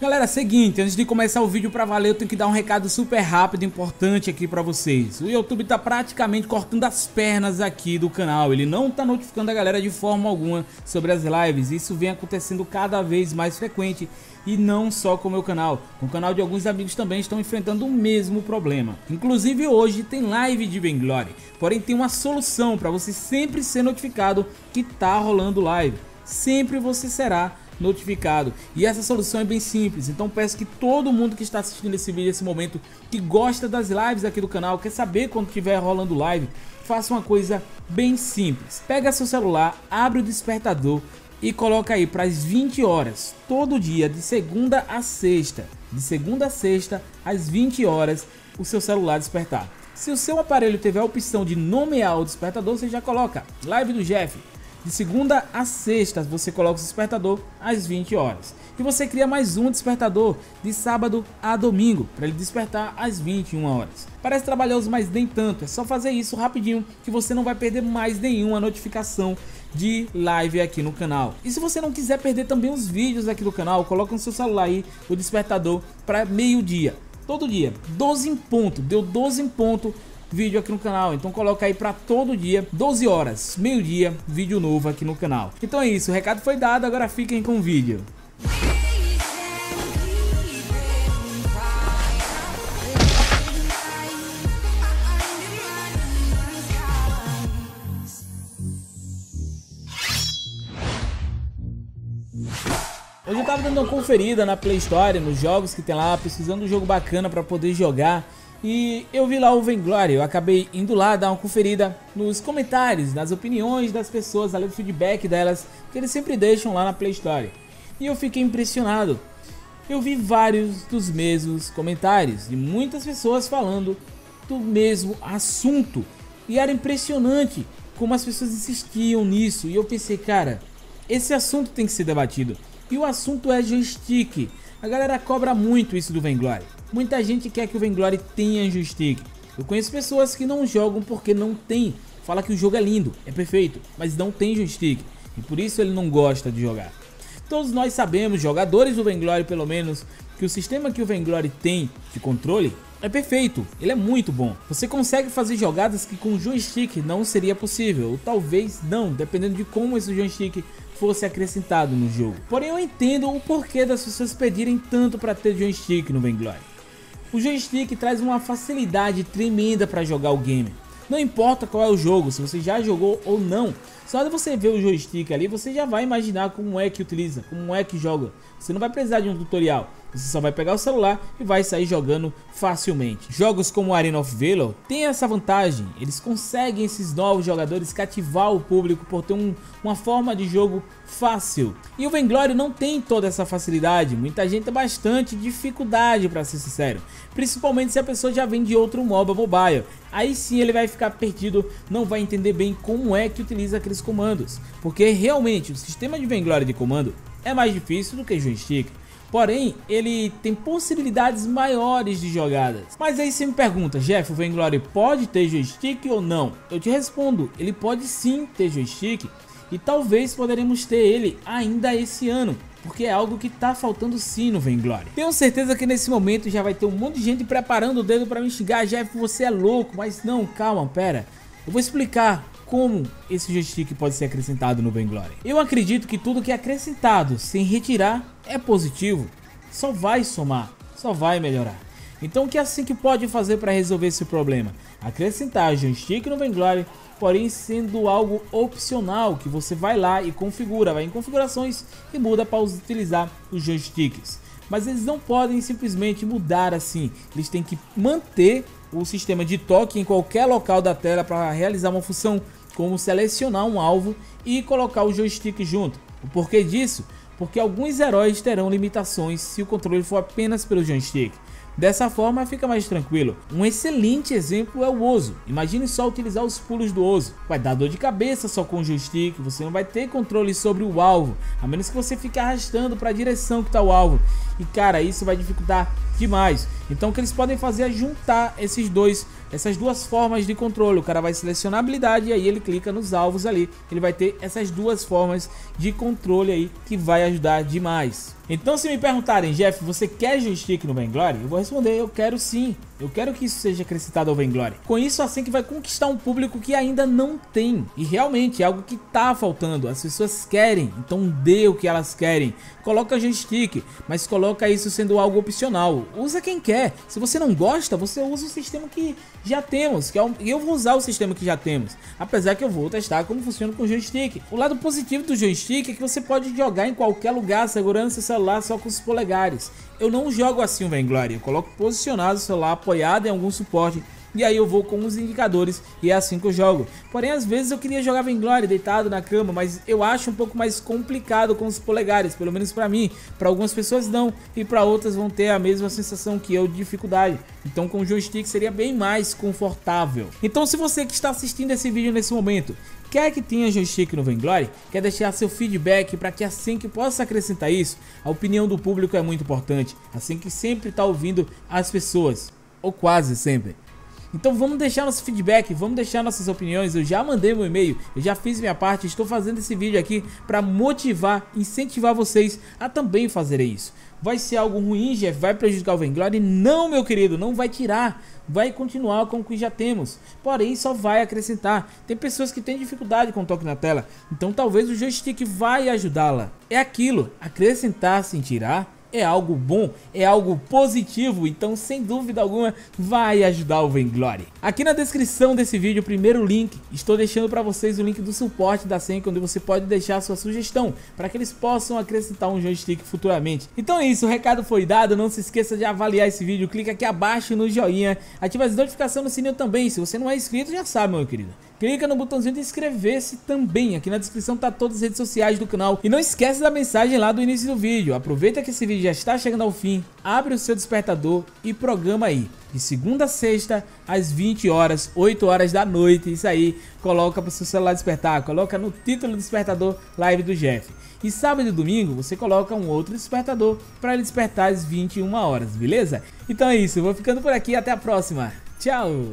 Galera, seguinte, antes de começar o vídeo pra valer, eu tenho que dar um recado super rápido e importante aqui pra vocês. O YouTube tá praticamente cortando as pernas aqui do canal, ele não tá notificando a galera de forma alguma sobre as lives. Isso vem acontecendo cada vez mais frequente e não só com o meu canal. O canal de alguns amigos também estão enfrentando o mesmo problema. Inclusive hoje tem live de Vainglory, porém tem uma solução para você sempre ser notificado que tá rolando live. Sempre você será notificado. E essa solução é bem simples, então peço que todo mundo que está assistindo esse vídeo nesse momento, que gosta das lives aqui do canal, quer saber quando estiver rolando live, faça uma coisa bem simples. Pega seu celular, abre o despertador e coloca aí para as 20 horas, todo dia, de segunda a sexta. De segunda a sexta, às 20 horas, o seu celular despertar. Se o seu aparelho tiver a opção de nomear o despertador, você já coloca Live do Jeff, de segunda a sexta você coloca o despertador às 20 horas. E você cria mais um despertador de sábado a domingo para ele despertar às 21 horas. Parece trabalhoso, mas nem tanto. É só fazer isso rapidinho que você não vai perder mais nenhuma notificação de live aqui no canal. E se você não quiser perder também os vídeos aqui do canal, coloca no seu celular aí o despertador para meio-dia. Todo dia, 12 em ponto, deu 12 em ponto, vídeo aqui no canal. Então coloca aí para todo dia, 12 horas, meio-dia, vídeo novo aqui no canal. Então é isso, o recado foi dado, agora fiquem com o vídeo. Hoje eu tava dando uma conferida na Play Store, nos jogos que tem lá, precisando de um jogo bacana para poder jogar. E eu vi lá o Vainglory, eu acabei indo lá dar uma conferida nos comentários, nas opiniões das pessoas, ali do feedback delas, que eles sempre deixam lá na Play Store. E eu fiquei impressionado. Eu vi vários dos mesmos comentários, de muitas pessoas falando do mesmo assunto. E era impressionante como as pessoas insistiam nisso. E eu pensei, cara, esse assunto tem que ser debatido. E o assunto é joystick. A galera cobra muito isso do Vainglory. Muita gente quer que o Vainglory tenha joystick. Eu conheço pessoas que não jogam porque não tem. Fala que o jogo é lindo, é perfeito, mas não tem joystick. E por isso ele não gosta de jogar. Todos nós sabemos, jogadores do Vainglory pelo menos, que o sistema que o Vainglory tem de controle é perfeito, ele é muito bom. Você consegue fazer jogadas que com joystick não seria possível, ou talvez não, dependendo de como esse joystick fosse acrescentado no jogo. Porém eu entendo o porquê das pessoas pedirem tanto para ter joystick no Vainglory. O joystick traz uma facilidade tremenda para jogar o game. Não importa qual é o jogo, se você já jogou ou não, só de você ver o joystick ali, você já vai imaginar como é que utiliza, como é que joga. Você não vai precisar de um tutorial. Você só vai pegar o celular e vai sair jogando facilmente. Jogos como Arena of Valor têm essa vantagem. Eles conseguem esses novos jogadores cativar o público por ter um, uma forma de jogo fácil. E o Vainglory não tem toda essa facilidade. Muita gente tem bastante dificuldade para ser sincero. Principalmente se a pessoa já vem de outro MOBA mobile. Aí sim ele vai ficar perdido, não vai entender bem como é que utiliza aqueles comandos. Porque realmente o sistema de Vainglory de comando é mais difícil do que joystick. Porém, ele tem possibilidades maiores de jogadas. Mas aí você me pergunta, Jeff, o Vainglory pode ter joystick ou não? Eu te respondo, ele pode sim ter joystick e talvez poderemos ter ele ainda esse ano. Porque é algo que tá faltando sim no Vainglory. Tenho certeza que nesse momento já vai ter um monte de gente preparando o dedo para me xingar. Jeff, você é louco. Mas não, calma, pera. Eu vou explicar como esse joystick pode ser acrescentado no Vainglory. Eu acredito que tudo que é acrescentado sem retirar é positivo, só vai somar, só vai melhorar. Então o que assim que pode fazer para resolver esse problema? Acrescentar joystick no Vainglory, porém sendo algo opcional que você vai lá e configura, vai em configurações e muda para utilizar os joysticks. Mas eles não podem simplesmente mudar assim, eles têm que manter o sistema de toque em qualquer local da tela para realizar uma função como selecionar um alvo e colocar o joystick junto. O porquê disso? Porque alguns heróis terão limitações se o controle for apenas pelo joystick. Dessa forma fica mais tranquilo. Um excelente exemplo é o Ozo. Imagine só utilizar os pulos do Ozo. Vai dar dor de cabeça só com o joystick, você não vai ter controle sobre o alvo, a menos que você fique arrastando para a direção que está o alvo. E cara, isso vai dificultar demais. Então o que eles podem fazer é juntar esses dois, essas duas formas de controle. O cara vai selecionar a habilidade e aí ele clica nos alvos ali. Ele vai ter essas duas formas de controle aí que vai ajudar demais. Então se me perguntarem, Jeff, você quer joystick no Vainglory? Eu vou responder, eu quero sim. Eu quero que isso seja acrescentado ao Vainglory. Com isso, assim que vai conquistar um público que ainda não tem. E realmente é algo que tá faltando. As pessoas querem, então dê o que elas querem. Coloca joystick, mas coloca isso sendo algo opcional. Usa quem quer. Se você não gosta, você usa o sistema que já temos. Que é eu vou usar o sistema que já temos. Apesar que eu vou testar como funciona com o joystick. O lado positivo do joystick é que você pode jogar em qualquer lugar segurando seu celular só com os polegares. Eu não jogo assim o Vainglory, eu coloco posicionado o celular apoiado em algum suporte e aí eu vou com os indicadores e é assim que eu jogo. Porém, às vezes eu queria jogar Vainglory deitado na cama, mas eu acho um pouco mais complicado com os polegares, pelo menos para mim. Para algumas pessoas não, e para outras vão ter a mesma sensação que eu de dificuldade. Então com o joystick seria bem mais confortável. Então se você que está assistindo esse vídeo nesse momento Quer que tenha joystick no Vainglory? Quer deixar seu feedback para que assim que possa acrescentar isso? A opinião do público é muito importante, assim que sempre está ouvindo as pessoas, ou quase sempre. Então vamos deixar nosso feedback, vamos deixar nossas opiniões. Eu já mandei meu e-mail, eu já fiz minha parte, estou fazendo esse vídeo aqui para motivar, incentivar vocês a também fazerem isso. Vai ser algo ruim, Jeff? Vai prejudicar o Vainglory? Não, meu querido, não vai tirar. Vai continuar com o que já temos. Porém, só vai acrescentar. Tem pessoas que têm dificuldade com o toque na tela, então talvez o joystick vai ajudá-la. É aquilo, acrescentar sem tirar é algo bom, é algo positivo, então sem dúvida alguma vai ajudar o Vainglory. Aqui na descrição desse vídeo, o primeiro link, estou deixando para vocês o link do suporte da Senka, onde você pode deixar sua sugestão, para que eles possam acrescentar um joystick futuramente. Então é isso, o recado foi dado, não se esqueça de avaliar esse vídeo, clica aqui abaixo no joinha, ativa as notificações no sininho também, se você não é inscrito já sabe meu querido. Clica no botãozinho de inscrever-se também, aqui na descrição tá todas as redes sociais do canal. E não esquece da mensagem lá do início do vídeo, aproveita que esse vídeo já está chegando ao fim, abre o seu despertador e programa aí. De segunda a sexta, às 20 horas, 8 horas da noite, isso aí, coloca para o seu celular despertar, coloca no título do despertador live do Jeff. E sábado e domingo você coloca um outro despertador para ele despertar às 21 horas, beleza? Então é isso, eu vou ficando por aqui, até a próxima. Tchau!